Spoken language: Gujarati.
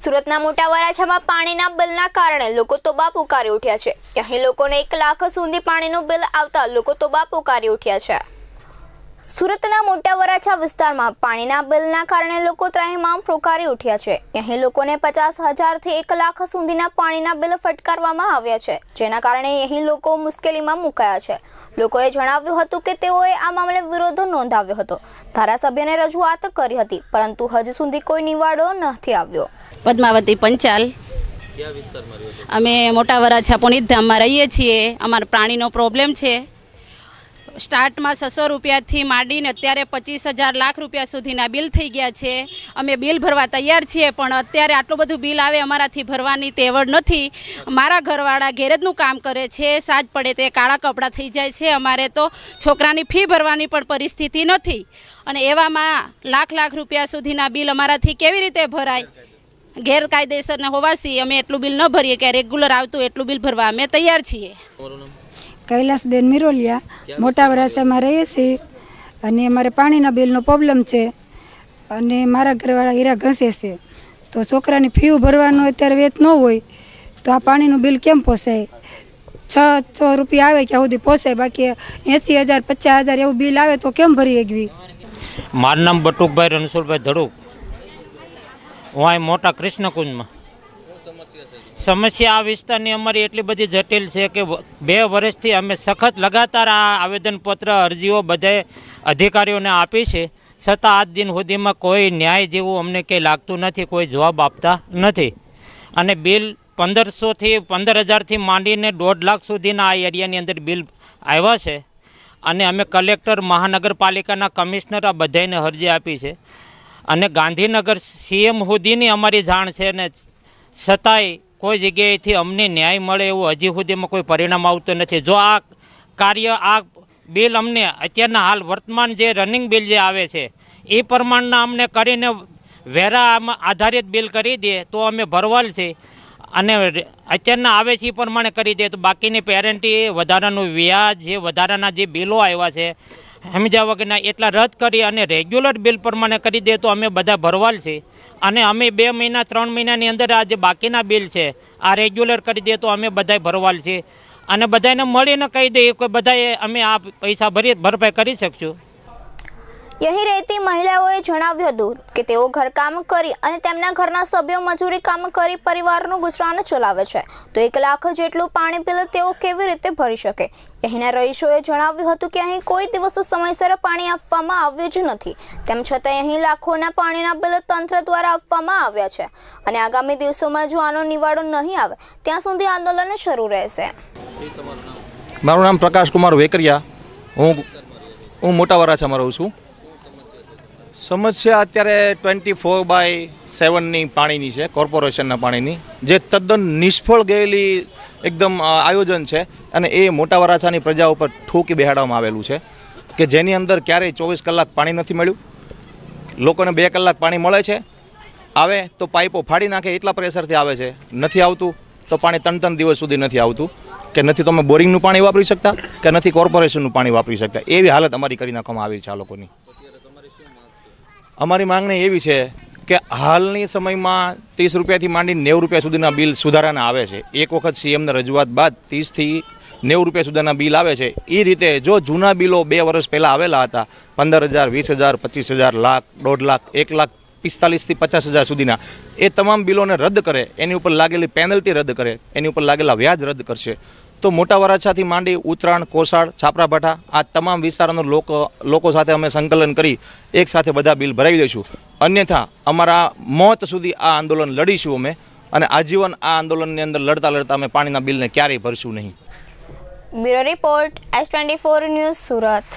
સુરતના મોટા વરાછામાં પાણીના બિલના કારણે લોકો તોબા પુકારી ઉઠ્યા છે. અહીં લોકોને એક લાખ સુધી પાણીનું બિલ આવતા લોકો તોબા પુકારી ઉઠ્યા છે. સુરતના મોટા વરાછા વિસ્તારમાં પાણીના બિલના કારણે લોકો ત્રાહિમામ પુકારી ઉઠ્યા છે. અહીં લોકોને પચાસ હજારથી એક લાખ સુધીના પાણીના બિલ ફટકારવામાં આવ્યા છે, જેના કારણે અહીં લોકો મુશ્કેલીમાં મુકાયા છે. લોકોએ જણાવ્યું હતું કે તેઓએ આ મામલે વિરોધ નોંધાવ્યો હતો. ધારાસભ્યને રજૂઆત કરી હતી, પરંતુ હજુ સુધી કોઈ નિવાડો નથી આવ્યો. પદ્માવતી પંચાલ. અમે મોટા વરાછા પુનિતધામમાં રહીએ છીએ. અમારા પાણીનો પ્રોબ્લેમ છે. સ્ટાર્ટમાં છસો રૂપિયાથી માંડીને અત્યારે પચીસ હજાર લાખ રૂપિયા સુધીના બિલ થઈ ગયા છે. અમે બિલ ભરવા તૈયાર છીએ પણ અત્યારે આટલું બધું બિલ આવે અમારાથી ભરવાની તેવડ નથી. મારા ઘરવાળા ગેરેજનું કામ કરે છે. સાજ પડે તે કાળા કપડાં થઈ જાય છે. અમારે તો છોકરાની ફી ભરવાની પણ પરિસ્થિતિ નથી. અને એવામાં લાખ લાખ રૂપિયા સુધીના બિલ અમારાથી કેવી રીતે ભરાય? ગેરકાયદેસરના હોવાથી અમે એટલું બિલ ન ભરીએ કે રેગ્યુલર આવતું એટલું બિલ ભરવા અમે તૈયાર છીએ. કૈલાસબેન મિરોલિયા. મોટા વરાસામાં રહીએ છીએ અને અમારે પાણીના બિલનો પ્રોબ્લેમ છે અને મારા ઘરવાળા હીરા ઘસે છે. તો છોકરાની ફી ભરવાનો અત્યારે વેત ન હોય તો આ પાણીનું બિલ કેમ પોસાય? છ છ રૂપિયા આવે ક્યાં સુધી પોસાય? બાકી એંસી હજાર પચાસ હજાર એવું બિલ આવે તો કેમ ભરી એકવી મારું નામ બટુકભાઈ રણછોડભાઈ ધડુક. હું અહીં મોટા કૃષ્ણકુંજમાં. સમસ્યા આ વિસ્તારની અમારી એટલી બધી જટિલ છે કે બે વર્ષથી અમે સખત લગાતાર આ આવેદનપત્ર, અરજીઓ બધાએ અધિકારીઓને આપી છે. છતાં આજ દિન સુધીમાં કોઈ ન્યાય જેવું અમને કંઈ લાગતું નથી, કોઈ જવાબ આપતા નથી. અને બિલ પંદરસોથી પંદર હજારથી માંડીને દોઢ લાખ સુધીના આ એરિયાની અંદર બિલ આવ્યા છે. અને અમે કલેક્ટર, મહાનગરપાલિકાના કમિશનર આ બધાને અરજી આપી છે. અને ગાંધીનગર સીએમ સુધીની અમારી જાણ છે ને છતાંય કોઈ જગ્યાએથી અમને ન્યાય મળે એવું હજી સુધીમાં કોઈ પરિણામ આવતું નથી. જો આ કાર્ય, આ બિલ અમને અત્યારના હાલ વર્તમાન જે રનિંગ બિલ જે આવે છે, એ પ્રમાણના અમને કરીને વેરા આધારિત બિલ કરી દે તો અમે ભરવાલ છે. અને અત્યારના આવે છે એ પ્રમાણે કરી દે તો બાકીની પેરેન્ટી વધારાનું વ્યાજ જે વધારાના જે બિલો આવ્યા છે સમજ્યા વગરના એટલા રદ કરી અને રેગ્યુલર બિલ પ્રમાણે કરી દે તો અમે બધા ભરવાલ છે. અને અમે બે મહિના, ત્રણ મહિનાની અંદર આ જે બાકીના બિલ છે, આ રેગ્યુલર કરી દે તો અમે બધાય ભરવાલ છે. અને બધાને મળીને કહી દઈએ કે બધાએ અમે આ પૈસા ભરી, ભરપાઈ કરી શકશું. અહીં રહેતી મહિલાઓએ જણાવ્યું હતું કે તેઓ ઘરકામ કરી અને તેમના ઘરના સભ્યો મજૂરી કામ કરી પરિવારનું ગુજરાન ચલાવે છે. તો એક લાખ જેટલું પાણી બિલ તેઓ કેવી રીતે ભરી શકે? અહીંના રહીશોએ જણાવ્યું હતું કે અહીં કોઈ દિવસ સમયસર પાણી આપવામાં આવ્યું જ નથી. તેમ છતાં અહીં લાખોના પાણીના બિલ તંત્ર દ્વારા આપવામાં આવ્યા છે. અને આગામી દિવસોમાં જો આનો નિવાડો નહીં આવે, ત્યાં સુધી આંદોલન શરૂ રહેશે. મારું નામ પ્રકાશ કુમાર વેકરિયા. હું હું મોટા વરાછામાં રહું છું. સમસ્યા અત્યારે ટ્વેન્ટી ફોર બાય સેવનની પાણીની છે કોર્પોરેશનના પાણીની. જે તદ્દન નિષ્ફળ ગયેલી એકદમ આયોજન છે અને એ મોટા વરાછાની પ્રજા ઉપર ઠોકી બેહાડવામાં આવેલું છે કે જેની અંદર ક્યારેય ચોવીસ કલાક પાણી નથી મળ્યું. લોકોને બે કલાક પાણી મળે છે. આવે તો પાઇપો ફાડી નાખે, એટલા પ્રેશરથી આવે છે. નથી આવતું તો પાણી ત્રણ ત્રણ દિવસ સુધી નથી આવતું. કે નથી તમે બોરિંગનું પાણી વાપરી શકતા, કે નથી કોર્પોરેશનનું પાણી વાપરી શકતા. એવી હાલત અમારી કરી નાખવામાં આવી છે આ લોકોની. અમારી માંગણી એવી છે કે હાલની સમયમાં ત્રીસ રૂપિયાથી માંડીને નેવું રૂપિયા સુધીના બિલ સુધારાના આવે છે. એક વખત સીએમને રજૂઆત બાદ ત્રીસથી નેવું રૂપિયા સુધીના બિલ આવે છે. એ રીતે જો જૂના બિલો બે વર્ષ પહેલાં આવેલા હતા, પંદર હજાર, વીસ હજાર, પચીસ હજાર, લાખ, દોઢ લાખ, એક લાખ, પિસ્તાલીસથી પચાસ હજાર સુધીના, એ તમામ બિલોને રદ કરે, એની ઉપર લાગેલી પેનલ્ટી રદ કરે, એની ઉપર લાગેલા વ્યાજ રદ કરશે. તો મોટા વરાછાથી માંડી ઉત્તરાયણ, કોસાળ, છાપરાભાઠા આ તમામ વિસ્તારોના લોકો લોકો સાથે અમે સંકલન કરી એક સાથે બધા બિલ ભરાવી દઈશું. અન્યથા અમારા મોત સુધી આ આંદોલન લડીશું અમે અને આજીવન આ આંદોલનની અંદર લડતા લડતા અમે પાણીના બિલને ક્યારેય ભરશું નહીં. Bureau report S twenty four news Surat.